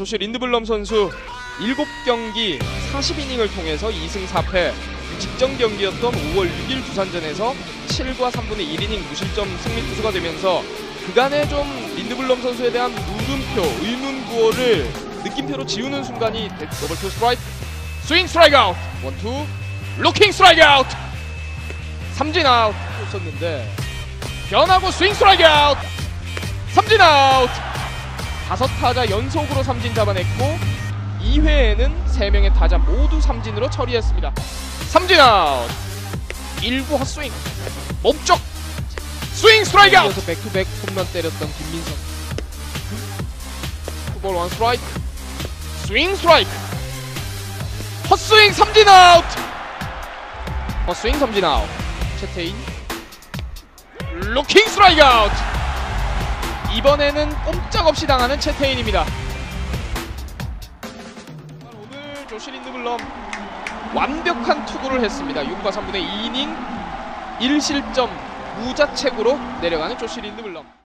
조시 린드블럼 선수 7경기 40이닝을 통해서 2승 4패. 직전 경기였던 5월 6일 두산전에서 7과 3분의 1이닝 무실점 승리 투수가 되면서 그간의 좀 린드블럼 선수에 대한 물음표, 의문부호를 느낌표로 지우는 순간이 됐- 더블 투 스트라이크. 스윙 스트라이크 아웃. 원투 루킹 스트라이크 아웃. 삼진 아웃. 쳤는데 변하고 스윙 스트라이크 아웃. 삼진 아웃 다섯 타자 연속으로 삼진 잡아냈고 2회에는 3명의 타자 모두 삼진으로 처리했습니다. 삼진 아웃. 1구 헛스윙. 몸쪽. 스윙 스트라이크 아웃. 백투백 홈런 때렸던 김민성 투볼 원 스트라이크. 스윙 스트라이크. 헛스윙 삼진 아웃. 헛스윙 삼진 아웃. 채태인. 루킹 스트라이크 아웃 이번에는 꼼짝없이 당하는 채태인입니다. 오늘 조시 린드블럼 완벽한 투구를 했습니다. 6과 3분의 2이닝 1실점 무자책으로 내려가는 조시 린드블럼